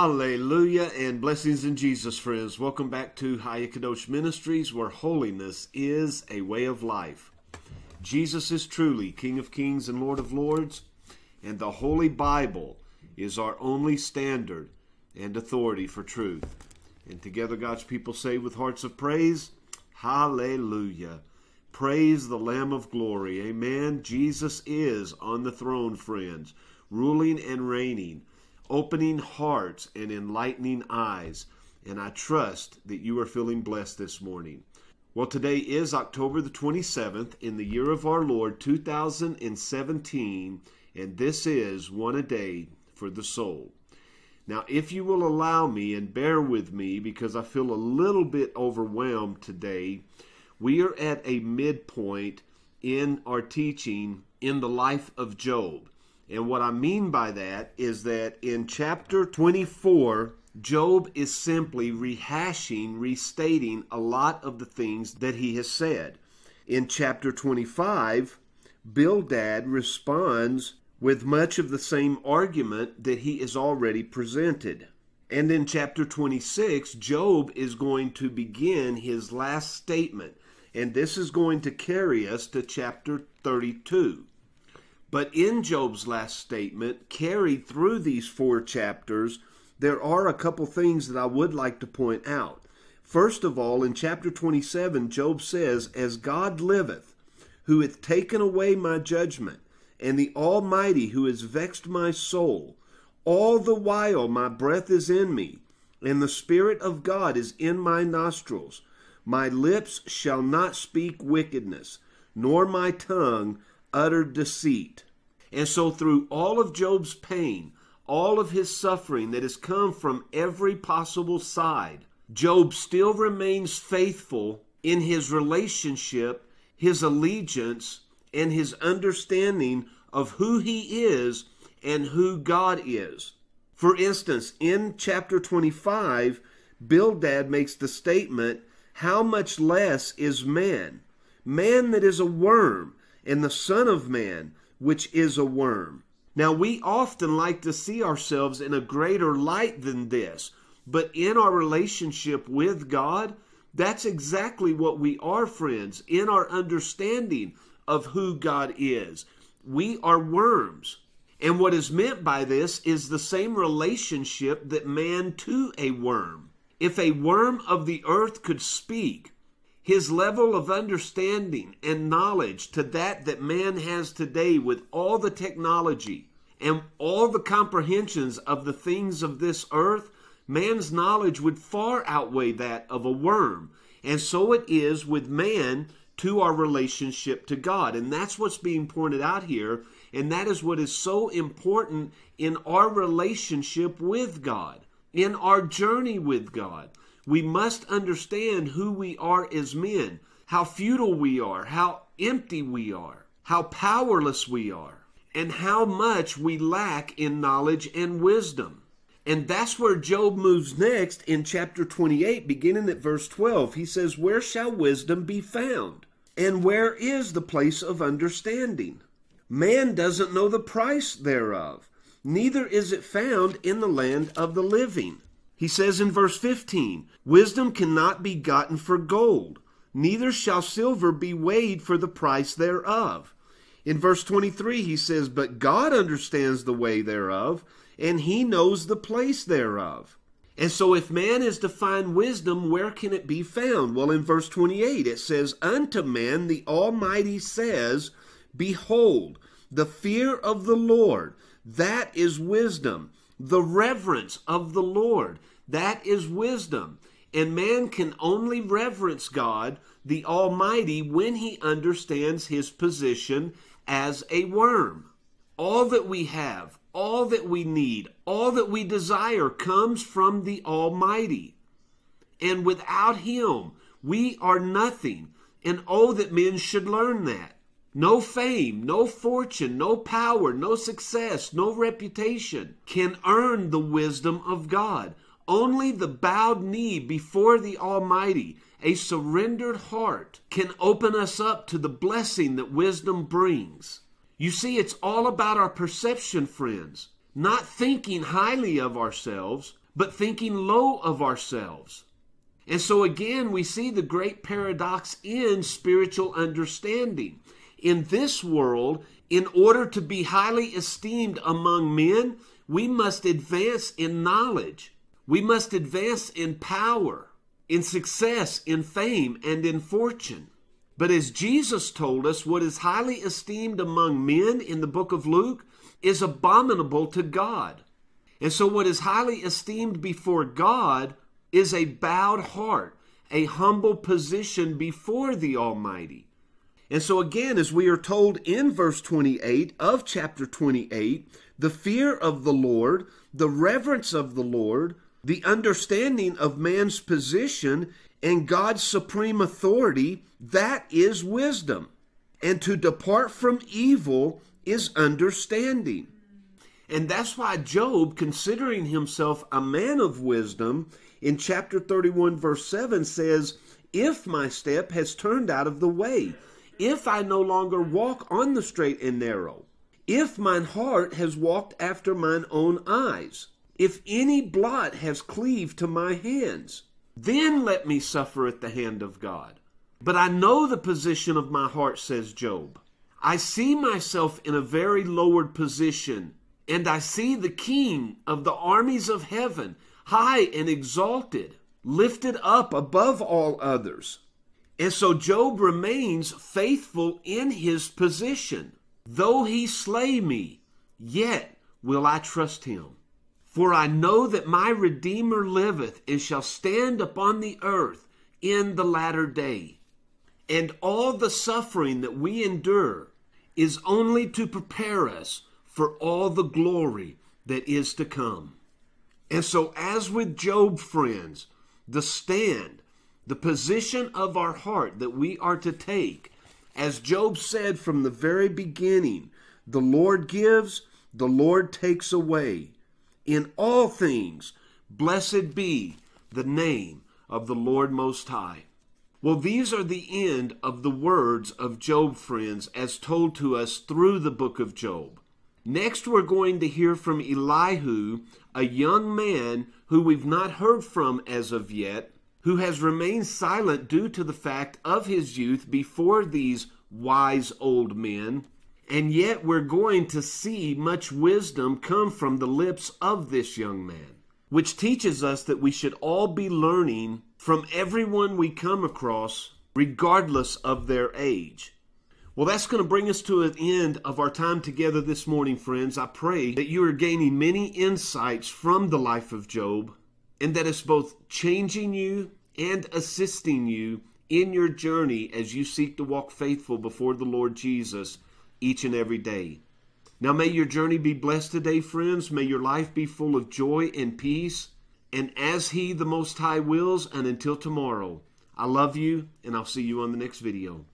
Hallelujah and blessings in Jesus, friends. Welcome back to Hayakadosh Ministries, where holiness is a way of life. Jesus is truly King of Kings and Lord of Lords, and the Holy Bible is our only standard and authority for truth. And together, God's people say with hearts of praise, Hallelujah. Praise the Lamb of glory. Amen. Jesus is on the throne, friends, ruling and reigning opening hearts and enlightening eyes. And I trust that you are feeling blessed this morning. Well, today is October the 27th in the year of our Lord 2017, and this is one a day for the soul. Now, if you will allow me and bear with me because I feel a little bit overwhelmed today, we are at a midpoint in our teaching in the life of Job. And what I mean by that is that in chapter 24, Job is simply rehashing, restating a lot of the things that he has said. In chapter 25, Bildad responds with much of the same argument that he has already presented. And in chapter 26, Job is going to begin his last statement. And this is going to carry us to chapter 32. But in Job's last statement, carried through these four chapters, there are a couple things that I would like to point out. First of all, in chapter 27, Job says, As God liveth, who hath taken away my judgment, and the Almighty who has vexed my soul, all the while my breath is in me, and the Spirit of God is in my nostrils. My lips shall not speak wickedness, nor my tongue utter deceit. And so, through all of Job's pain, all of his suffering that has come from every possible side, Job still remains faithful in his relationship, his allegiance, and his understanding of who he is and who God is. For instance, in chapter 25, Bildad makes the statement, How much less is man? Man that is a worm, and the Son of Man, which is a worm. Now, we often like to see ourselves in a greater light than this, but in our relationship with God, that's exactly what we are, friends, in our understanding of who God is. We are worms. And what is meant by this is the same relationship that man to a worm. If a worm of the earth could speak, his level of understanding and knowledge to that that man has today with all the technology and all the comprehensions of the things of this earth, man's knowledge would far outweigh that of a worm. And so it is with man to our relationship to God. And that's what's being pointed out here. And that is what is so important in our relationship with God, in our journey with God. We must understand who we are as men, how futile we are, how empty we are, how powerless we are, and how much we lack in knowledge and wisdom. And that's where Job moves next in chapter 28, beginning at verse 12. He says, Where shall wisdom be found? And where is the place of understanding? Man doesn't know the price thereof, neither is it found in the land of the living. He says in verse 15, Wisdom cannot be gotten for gold, neither shall silver be weighed for the price thereof. In verse 23, he says, But God understands the way thereof, and he knows the place thereof. And so, if man is to find wisdom, where can it be found? Well, in verse 28, it says, Unto man the Almighty says, Behold, the fear of the Lord, that is wisdom the reverence of the Lord. That is wisdom. And man can only reverence God, the Almighty, when he understands his position as a worm. All that we have, all that we need, all that we desire comes from the Almighty. And without him, we are nothing. And oh, that men should learn that. No fame, no fortune, no power, no success, no reputation can earn the wisdom of God. Only the bowed knee before the Almighty, a surrendered heart, can open us up to the blessing that wisdom brings. You see, it's all about our perception, friends. not thinking highly of ourselves, but thinking low of ourselves. And so again, we see the great paradox in spiritual understanding. In this world, in order to be highly esteemed among men, we must advance in knowledge. We must advance in power, in success, in fame, and in fortune. But as Jesus told us, what is highly esteemed among men in the book of Luke is abominable to God. And so, what is highly esteemed before God is a bowed heart, a humble position before the Almighty. And so, again, as we are told in verse 28 of chapter 28, the fear of the Lord, the reverence of the Lord, the understanding of man's position and God's supreme authority, that is wisdom. And to depart from evil is understanding. And that's why Job, considering himself a man of wisdom, in chapter 31, verse 7 says, If my step has turned out of the way, if I no longer walk on the straight and narrow, if mine heart has walked after mine own eyes, if any blot has cleaved to my hands, then let me suffer at the hand of God. But I know the position of my heart, says Job. I see myself in a very lowered position, and I see the King of the armies of heaven high and exalted, lifted up above all others. And so Job remains faithful in his position. Though he slay me, yet will I trust him. For I know that my Redeemer liveth and shall stand upon the earth in the latter day. And all the suffering that we endure is only to prepare us for all the glory that is to come. And so, as with Job, friends, the stand, the position of our heart that we are to take, as Job said from the very beginning, the Lord gives, the Lord takes away. In all things, blessed be the name of the Lord Most High. Well, these are the end of the words of Job, friends, as told to us through the book of Job. Next, we're going to hear from Elihu, a young man who we've not heard from as of yet, who has remained silent due to the fact of his youth before these wise old men. And yet, we're going to see much wisdom come from the lips of this young man, which teaches us that we should all be learning from everyone we come across, regardless of their age. Well, that's going to bring us to an end of our time together this morning, friends. I pray that you are gaining many insights from the life of Job and that is both changing you and assisting you in your journey as you seek to walk faithful before the Lord Jesus each and every day. Now, may your journey be blessed today, friends. May your life be full of joy and peace. And as He, the Most High, wills, and until tomorrow, I love you, and I'll see you on the next video.